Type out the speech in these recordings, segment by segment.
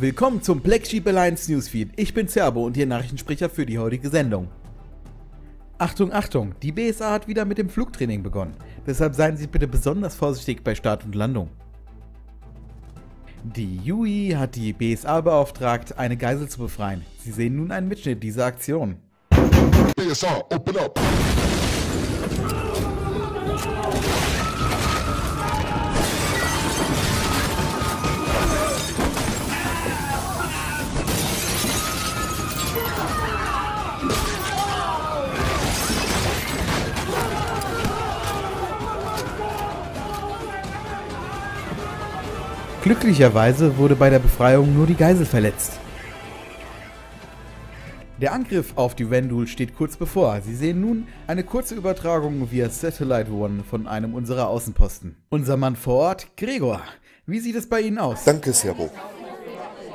Willkommen zum Black Sheep Alliance Newsfeed. Ich bin Zerbo und Ihr Nachrichtensprecher für die heutige Sendung. Achtung, Achtung, die BSA hat wieder mit dem Flugtraining begonnen. Deshalb seien Sie bitte besonders vorsichtig bei Start und Landung. Die UI hat die BSA beauftragt, eine Geisel zu befreien. Sie sehen nun einen Mitschnitt dieser Aktion. BSA, open up. Glücklicherweise wurde bei der Befreiung nur die Geisel verletzt. Der Angriff auf die Vendul steht kurz bevor. Sie sehen nun eine kurze Übertragung via Satellite One von einem unserer Außenposten. Unser Mann vor Ort, Gregor. Wie sieht es bei Ihnen aus? Danke, Servo.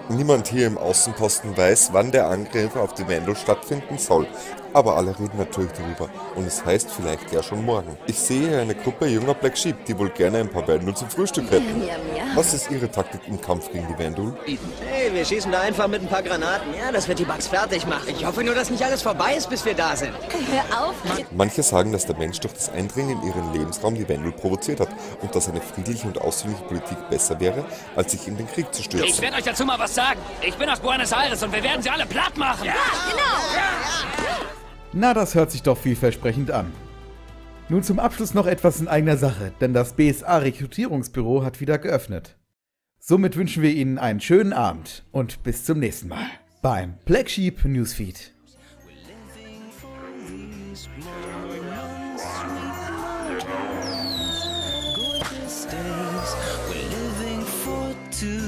Niemand hier im Außenposten weiß, wann der Angriff auf die Vendel stattfinden soll. Aber alle reden natürlich darüber. Und es heißt vielleicht ja schon morgen. Ich sehe hier eine Gruppe junger Black Sheep, die wohl gerne ein paar Vendel zum Frühstück hätten. Ja, ja. Was ist Ihre Taktik im Kampf gegen die Vendul? Hey, wir schießen da einfach mit ein paar Granaten. Ja, das wird die Bugs fertig machen. Ich hoffe nur, dass nicht alles vorbei ist, bis wir da sind. Hör auf. Manche sagen, dass der Mensch durch das Eindringen in ihren Lebensraum die Vendul provoziert hat und dass eine friedliche und ausdrückliche Politik besser wäre, als sich in den Krieg zu Ich stürzen. werde euch dazu mal was sagen. Ich bin aus Buenos Aires und wir werden sie alle platt machen. Na, das hört sich doch vielversprechend an. Nun zum Abschluss noch etwas in eigener Sache, denn das BSA-Rekrutierungsbüro hat wieder geöffnet. Somit wünschen wir Ihnen einen schönen Abend und bis zum nächsten Mal beim Black Sheep Newsfeed. to